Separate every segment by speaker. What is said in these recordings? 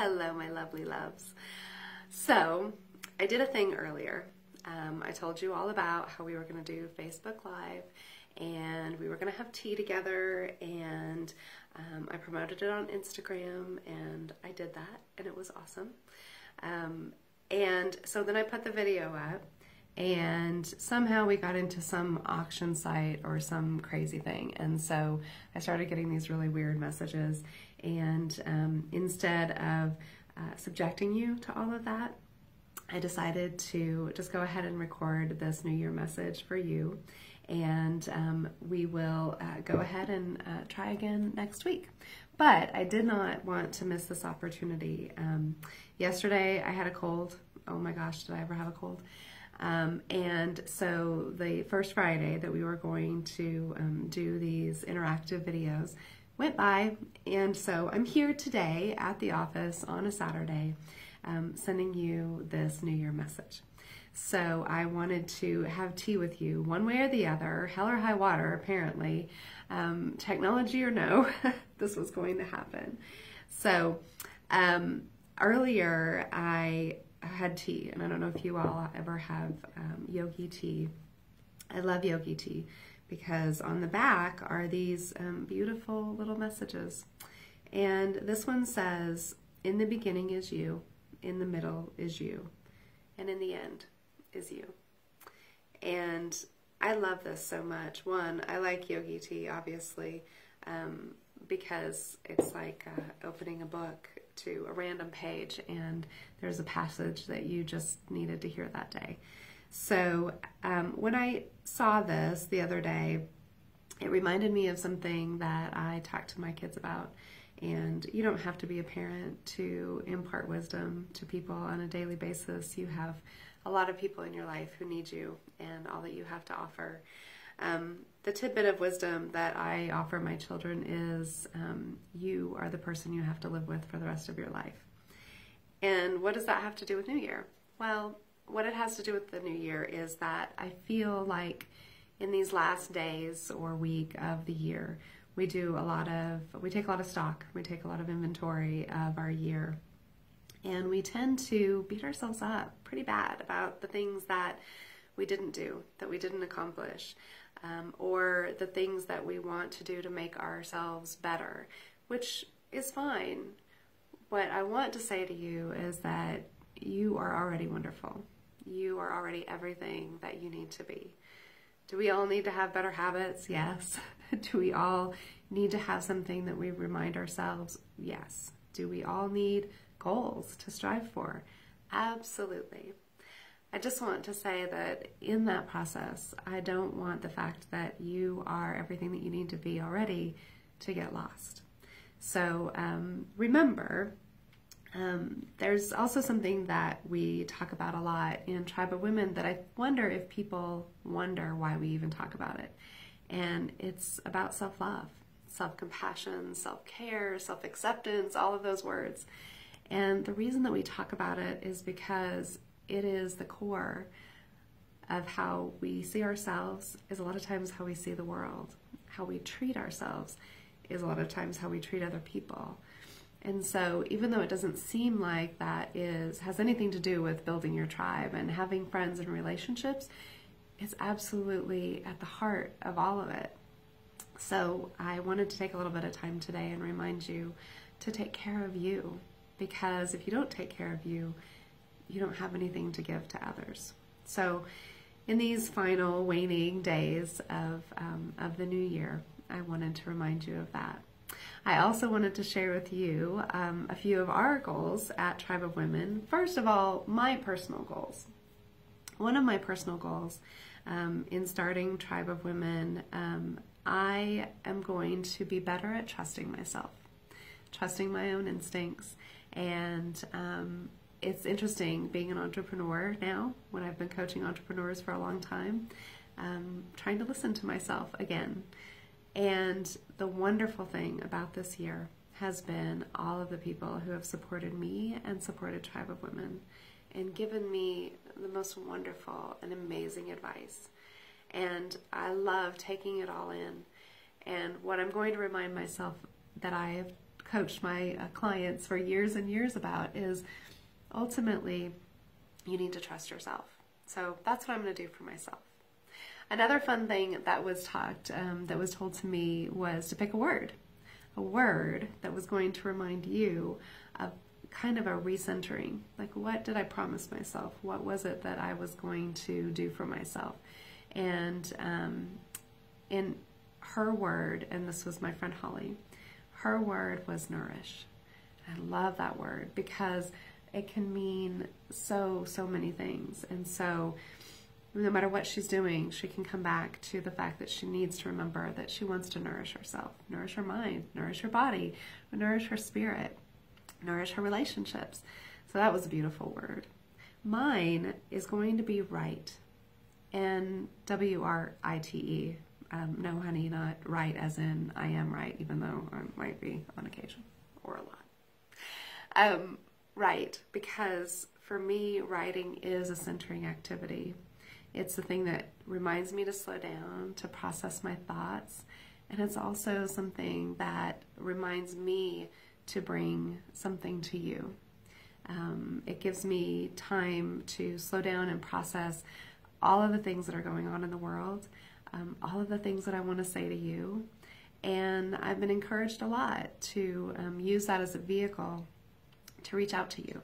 Speaker 1: Hello, my lovely loves. So, I did a thing earlier. Um, I told you all about how we were going to do Facebook Live and we were going to have tea together and um, I promoted it on Instagram and I did that and it was awesome. Um, and so then I put the video up and somehow we got into some auction site or some crazy thing. And so I started getting these really weird messages. And um, instead of uh, subjecting you to all of that, I decided to just go ahead and record this New Year message for you. And um, we will uh, go ahead and uh, try again next week. But I did not want to miss this opportunity. Um, yesterday I had a cold. Oh my gosh, did I ever have a cold? Um, and so the first Friday that we were going to um, do these interactive videos went by, and so I'm here today at the office on a Saturday um, sending you this New Year message. So I wanted to have tea with you one way or the other, hell or high water, apparently, um, technology or no, this was going to happen. So um, earlier I had tea, and I don't know if you all ever have um, yogi tea. I love yogi tea because on the back are these um, beautiful little messages. And this one says, In the beginning is you, in the middle is you, and in the end is you. And I love this so much. One, I like yogi tea, obviously, um, because it's like uh, opening a book to a random page and there's a passage that you just needed to hear that day. So um, when I saw this the other day, it reminded me of something that I talked to my kids about. And you don't have to be a parent to impart wisdom to people on a daily basis. You have a lot of people in your life who need you and all that you have to offer. Um, the tidbit of wisdom that I offer my children is um, you are the person you have to live with for the rest of your life. And what does that have to do with New Year? Well, what it has to do with the New Year is that I feel like in these last days or week of the year, we do a lot of, we take a lot of stock, we take a lot of inventory of our year. And we tend to beat ourselves up pretty bad about the things that we didn't do, that we didn't accomplish um, or the things that we want to do to make ourselves better, which is fine. What I want to say to you is that you are already wonderful. You are already everything that you need to be. Do we all need to have better habits? Yes. do we all need to have something that we remind ourselves? Yes. Do we all need goals to strive for? Absolutely. I just want to say that in that process, I don't want the fact that you are everything that you need to be already to get lost. So um, remember, um, there's also something that we talk about a lot in Tribe of Women that I wonder if people wonder why we even talk about it. And it's about self love, self compassion, self care, self acceptance, all of those words. And the reason that we talk about it is because it is the core of how we see ourselves is a lot of times how we see the world. How we treat ourselves is a lot of times how we treat other people. And so even though it doesn't seem like that is has anything to do with building your tribe and having friends and relationships, it's absolutely at the heart of all of it. So I wanted to take a little bit of time today and remind you to take care of you because if you don't take care of you, you don't have anything to give to others. So, in these final waning days of, um, of the new year, I wanted to remind you of that. I also wanted to share with you um, a few of our goals at Tribe of Women. First of all, my personal goals. One of my personal goals um, in starting Tribe of Women, um, I am going to be better at trusting myself, trusting my own instincts, and um, it's interesting being an entrepreneur now when I've been coaching entrepreneurs for a long time, um, trying to listen to myself again. And the wonderful thing about this year has been all of the people who have supported me and supported Tribe of Women and given me the most wonderful and amazing advice. And I love taking it all in. And what I'm going to remind myself that I have coached my uh, clients for years and years about is ultimately you need to trust yourself. So that's what I'm going to do for myself. Another fun thing that was talked, um, that was told to me, was to pick a word, a word that was going to remind you of kind of a recentering. Like, what did I promise myself? What was it that I was going to do for myself? And um, in her word, and this was my friend Holly, her word was nourish. I love that word because it can mean so, so many things. And so, no matter what she's doing, she can come back to the fact that she needs to remember that she wants to nourish herself, nourish her mind, nourish her body, nourish her spirit, nourish her relationships. So that was a beautiful word. Mine is going to be right. And W R I T E. Um, no, honey, not right as in I am right, even though I might be on occasion or a lot. Um, right, because for me, writing is a centering activity. It's the thing that reminds me to slow down, to process my thoughts, and it's also something that reminds me to bring something to you. Um, it gives me time to slow down and process all of the things that are going on in the world, um, all of the things that I want to say to you. And I've been encouraged a lot to um, use that as a vehicle to reach out to you.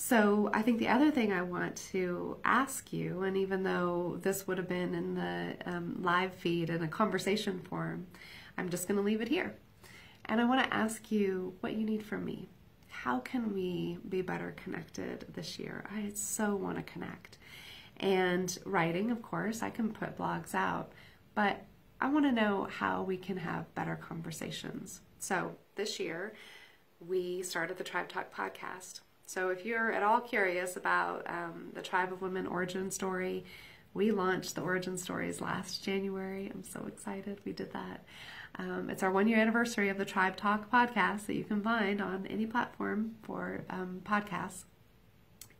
Speaker 1: So I think the other thing I want to ask you, and even though this would have been in the um, live feed in a conversation form, I'm just going to leave it here. And I want to ask you what you need from me. How can we be better connected this year? I so want to connect. And writing, of course, I can put blogs out, but I want to know how we can have better conversations. So this year, we started the Tribe Talk podcast. So if you're at all curious about um, the Tribe of Women origin story, we launched the origin stories last January. I'm so excited we did that. Um, it's our one year anniversary of the Tribe Talk podcast that you can find on any platform for um, podcasts.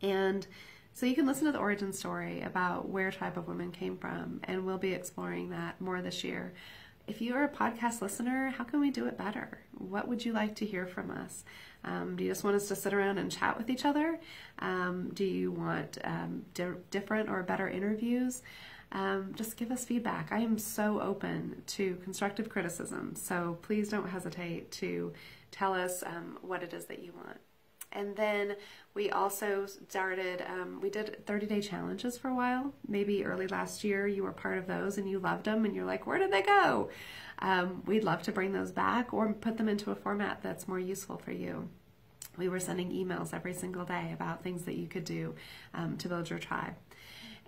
Speaker 1: And so you can listen to the origin story about where Tribe of Women came from, and we'll be exploring that more this year. If you are a podcast listener, how can we do it better? What would you like to hear from us? Um, do you just want us to sit around and chat with each other? Um, do you want um, di- different or better interviews? Um, just give us feedback. I am so open to constructive criticism, so please don't hesitate to tell us um, what it is that you want. And then we also started, um, we did 30 day challenges for a while. Maybe early last year you were part of those and you loved them and you're like, where did they go? Um, we'd love to bring those back or put them into a format that's more useful for you. We were sending emails every single day about things that you could do um, to build your tribe.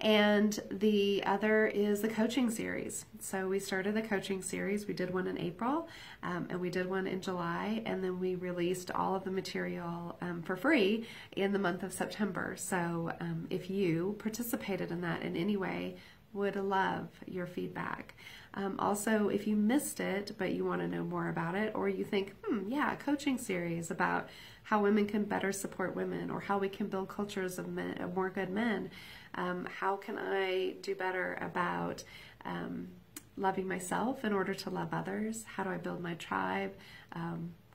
Speaker 1: And the other is the coaching series. So we started the coaching series. We did one in April um, and we did one in July, and then we released all of the material um, for free in the month of September. So um, if you participated in that in any way, would love your feedback. Um, also, if you missed it but you want to know more about it, or you think, hmm, yeah, a coaching series about how women can better support women, or how we can build cultures of, men, of more good men, um, how can I do better about um, loving myself in order to love others? How do I build my tribe?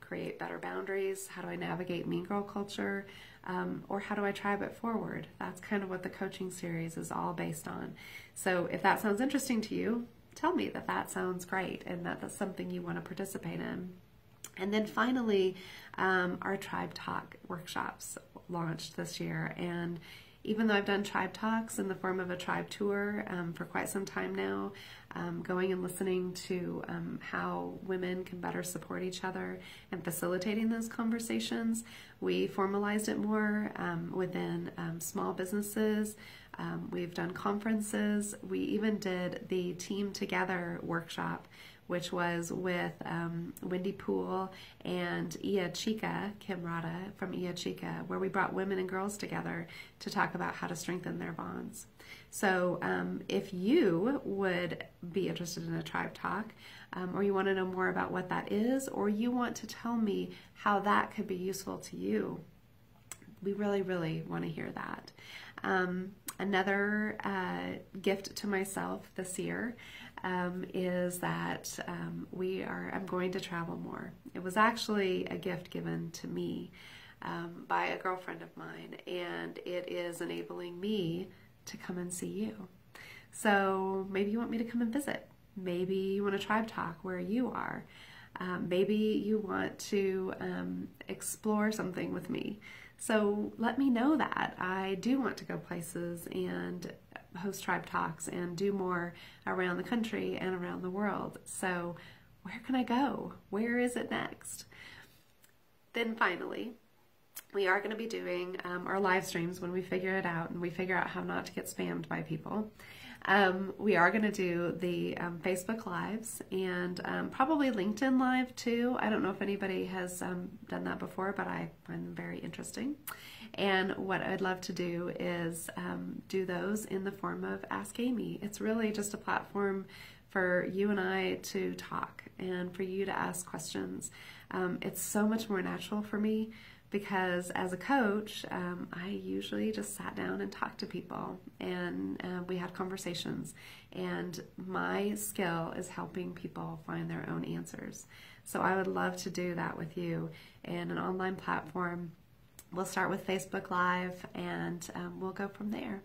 Speaker 1: Create better boundaries? How do I navigate mean girl culture? Um, or how do I tribe it forward? That's kind of what the coaching series is all based on. So if that sounds interesting to you, tell me that that sounds great and that that's something you want to participate in. And then finally, um, our Tribe Talk workshops launched this year. And even though I've done tribe talks in the form of a tribe tour um, for quite some time now, um, going and listening to um, how women can better support each other and facilitating those conversations, we formalized it more um, within um, small businesses. Um, we've done conferences. We even did the Team Together workshop which was with um, Wendy Poole and Ia Chica, Kim Rada from Ia Chica, where we brought women and girls together to talk about how to strengthen their bonds. So, um, if you would be interested in a tribe talk, um, or you want to know more about what that is, or you want to tell me how that could be useful to you, we really, really want to hear that. Um, another uh, gift to myself this year um, is that um, we are. I'm going to travel more. It was actually a gift given to me um, by a girlfriend of mine, and it is enabling me to come and see you. So maybe you want me to come and visit. Maybe you want a tribe talk where you are. Um, maybe you want to um, explore something with me. So let me know that. I do want to go places and host tribe talks and do more around the country and around the world. So where can I go? Where is it next? Then finally, we are going to be doing um, our live streams when we figure it out and we figure out how not to get spammed by people. Um, we are going to do the um, Facebook Lives and um, probably LinkedIn Live too. I don't know if anybody has um, done that before, but I find them very interesting. And what I'd love to do is um, do those in the form of Ask Amy. It's really just a platform for you and I to talk and for you to ask questions. Um, it's so much more natural for me because as a coach, um, I usually just sat down and talked to people and uh, we had conversations. And my skill is helping people find their own answers. So I would love to do that with you in an online platform. We'll start with Facebook Live and um, we'll go from there.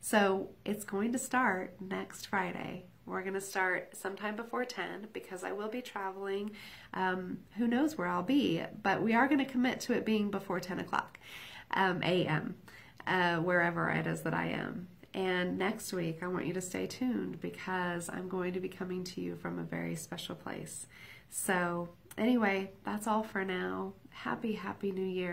Speaker 1: So it's going to start next Friday. We're going to start sometime before 10 because I will be traveling. Um, who knows where I'll be, but we are going to commit to it being before 10 o'clock um, a.m., uh, wherever it is that I am. And next week, I want you to stay tuned because I'm going to be coming to you from a very special place. So, anyway, that's all for now. Happy, happy new year.